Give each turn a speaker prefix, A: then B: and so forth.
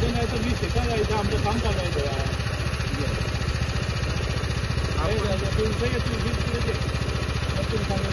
A: 现在是你写下来一下，我们就上上来的啊。哎，这个这个这个这个这个，那正常的。